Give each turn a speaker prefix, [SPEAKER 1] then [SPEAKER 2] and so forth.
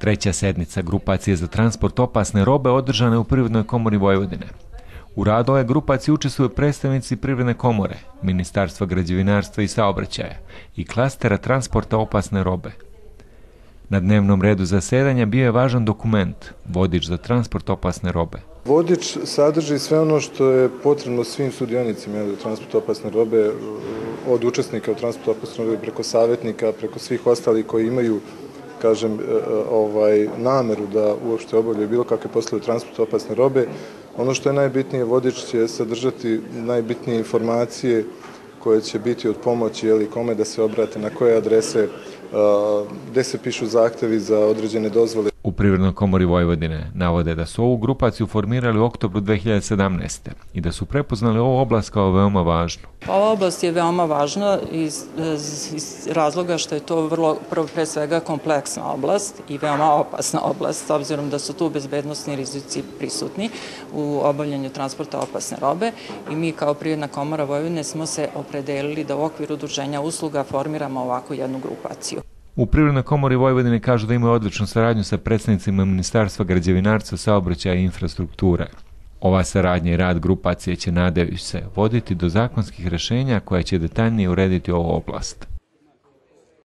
[SPEAKER 1] Treća sednica grupacije za transport opasne robe održana je u Privrednoj komori Vojvodine. U radu ove grupacije učestvuju predstavnici Privredne komore, Ministarstva građevinarstva i saobraćaja i klastera transporta opasne robe. Na dnevnom redu zasedanja bio je važan dokument, vodič za transport opasne robe.
[SPEAKER 2] Vodič sadrži sve ono što je potrebno svim sudionicima u transportu opasne robe, od učesnika u transportu opasne robe preko savjetnika, preko svih ostalih koji imaju kažem, e, e, ovaj, nameru da uopšte obavljaju bilo kakve poslove transporta opasne robe. Ono što je najbitnije, vodič će sadržati najbitnije informacije koje će biti od pomoći jeli, kome da se obrate, na koje adrese, gde se pišu zahtevi za određene dozvole.
[SPEAKER 1] U Privrednoj komori Vojvodine navode da su ovu grupaciju formirali u oktobru 2017. i da su prepoznali ovu oblast kao veoma važnu.
[SPEAKER 3] Ova oblast je veoma važna iz, iz razloga što je to vrlo, prvo pre svega kompleksna oblast i veoma opasna oblast, s obzirom da su tu bezbednostni rizici prisutni u obavljanju transporta opasne robe i mi kao Privredna komora Vojvodine smo se opredelili da u okviru udruženja usluga formiramo ovakvu jednu grupaciju.
[SPEAKER 1] U Privrednoj komori Vojvodine kažu da imaju odličnu saradnju sa predstavnicima Ministarstva građevinarstva, saobraćaja i infrastrukture. Ova saradnja i rad grupacije će nadaju se voditi do zakonskih rešenja koja će detaljnije urediti ovu oblast.